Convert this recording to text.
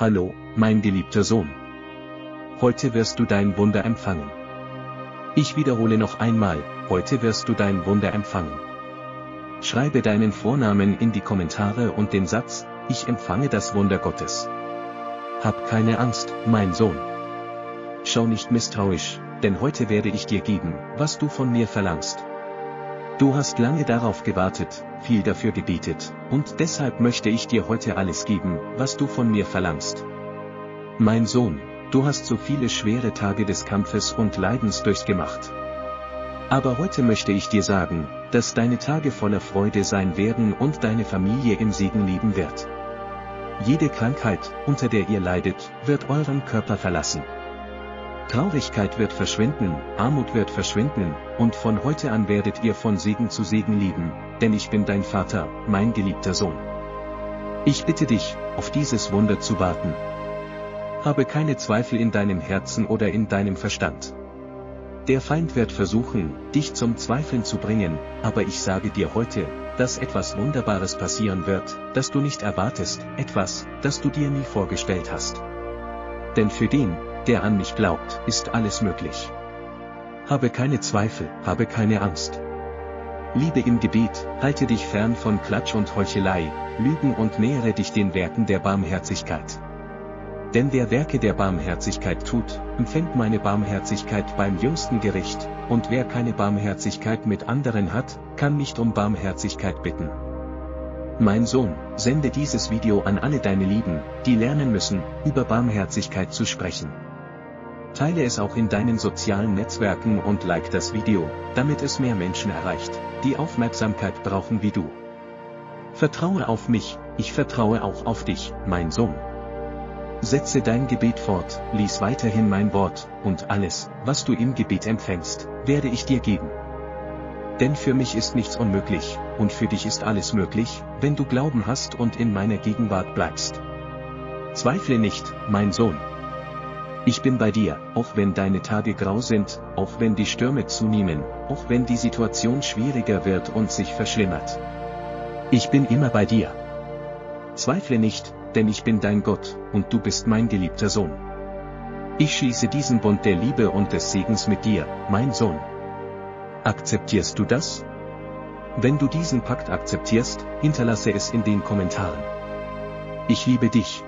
Hallo, mein geliebter Sohn. Heute wirst du dein Wunder empfangen. Ich wiederhole noch einmal, heute wirst du dein Wunder empfangen. Schreibe deinen Vornamen in die Kommentare und den Satz, ich empfange das Wunder Gottes. Hab keine Angst, mein Sohn. Schau nicht misstrauisch, denn heute werde ich dir geben, was du von mir verlangst. Du hast lange darauf gewartet, viel dafür gebetet, und deshalb möchte ich dir heute alles geben, was du von mir verlangst. Mein Sohn, du hast so viele schwere Tage des Kampfes und Leidens durchgemacht. Aber heute möchte ich dir sagen, dass deine Tage voller Freude sein werden und deine Familie im Segen leben wird. Jede Krankheit, unter der ihr leidet, wird euren Körper verlassen. Traurigkeit wird verschwinden, Armut wird verschwinden, und von heute an werdet ihr von Segen zu Segen leben, denn ich bin dein Vater, mein geliebter Sohn. Ich bitte dich, auf dieses Wunder zu warten. Habe keine Zweifel in deinem Herzen oder in deinem Verstand. Der Feind wird versuchen, dich zum Zweifeln zu bringen, aber ich sage dir heute, dass etwas Wunderbares passieren wird, das du nicht erwartest, etwas, das du dir nie vorgestellt hast. Denn für den, der an mich glaubt, ist alles möglich. Habe keine Zweifel, habe keine Angst. Liebe im Gebet, halte dich fern von Klatsch und Heuchelei, Lügen und nähere dich den Werken der Barmherzigkeit. Denn wer Werke der Barmherzigkeit tut, empfängt meine Barmherzigkeit beim jüngsten Gericht, und wer keine Barmherzigkeit mit anderen hat, kann nicht um Barmherzigkeit bitten. Mein Sohn, sende dieses Video an alle deine Lieben, die lernen müssen, über Barmherzigkeit zu sprechen. Teile es auch in deinen sozialen Netzwerken und like das Video, damit es mehr Menschen erreicht, die Aufmerksamkeit brauchen wie du. Vertraue auf mich, ich vertraue auch auf dich, mein Sohn. Setze dein Gebet fort, lies weiterhin mein Wort, und alles, was du im Gebet empfängst, werde ich dir geben. Denn für mich ist nichts unmöglich, und für dich ist alles möglich, wenn du Glauben hast und in meiner Gegenwart bleibst. Zweifle nicht, mein Sohn. Ich bin bei dir, auch wenn deine Tage grau sind, auch wenn die Stürme zunehmen, auch wenn die Situation schwieriger wird und sich verschlimmert. Ich bin immer bei dir. Zweifle nicht, denn ich bin dein Gott, und du bist mein geliebter Sohn. Ich schließe diesen Bund der Liebe und des Segens mit dir, mein Sohn. Akzeptierst du das? Wenn du diesen Pakt akzeptierst, hinterlasse es in den Kommentaren. Ich liebe dich,